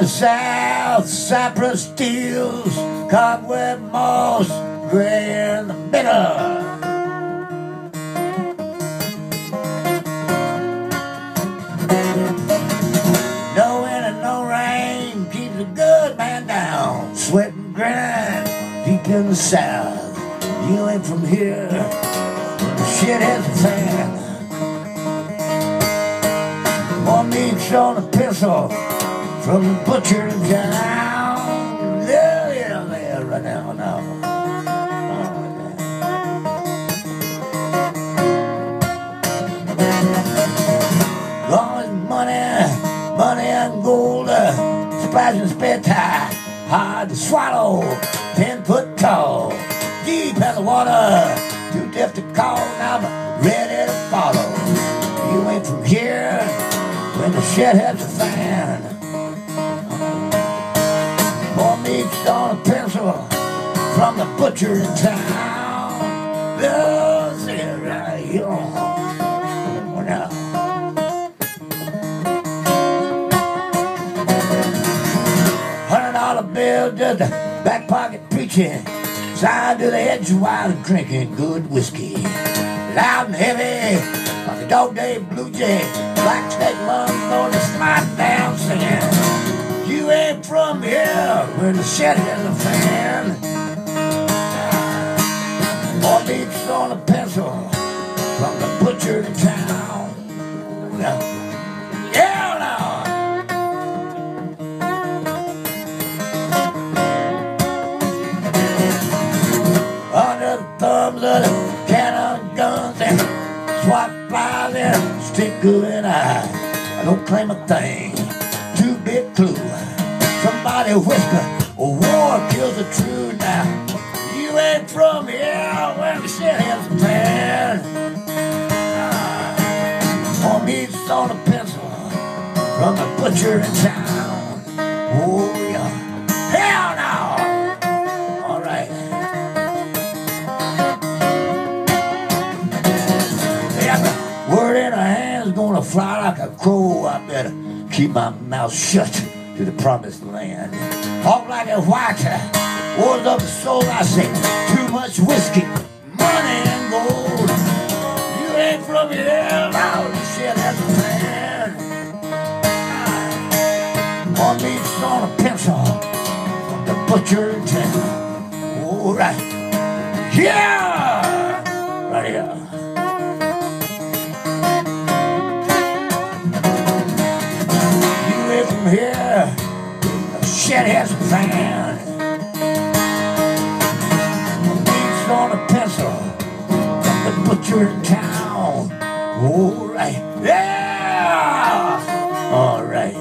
the south, cypress steels, cobweb moss, gray in the middle. No wind and no rain keeps a good man down. Sweat and grind deep in the south. You ain't from here. Shit has a fan. One meat's on a pistol from the butcher in town. Yeah, yeah, yeah, right now, now. Long as money, money and gold, uh, splashing spit high, hard to swallow, ten foot tall, deep in the water, too deaf to call, now I'm ready to follow. You ain't from here when the shit hits the fan. On a pencil from the butcher in town. Those here, right here. Hundred dollar bill, just back pocket preaching. Side to the edge while drinking good whiskey. Loud and heavy, like a dog day blue jay. Black snake lung on the slide down singing. From here when the shit hits the fan. More beats on a pencil from the butcher in town. Yeah, now. under the thumbs of the cannon guns and swat flies and stick good eye. I don't claim a thing. Somebody whisper, well, war kills the true now. You ain't from here when the shit hits ah. the fan. More meat's on a pencil from the butcher in town. Oh, yeah. Hell no! All right. Yeah, word in her hand's gonna fly like a crow. I better keep my mouth shut to the promised land. Talk like a white of the soul, I say. Too much whiskey, money and gold. You ain't from here, now the shit a plan. One meat's on a pencil from the butcher town. All right. Yeah! The shit has a fan. Beats on a pencil from the butcher in town. All right. Yeah! All right.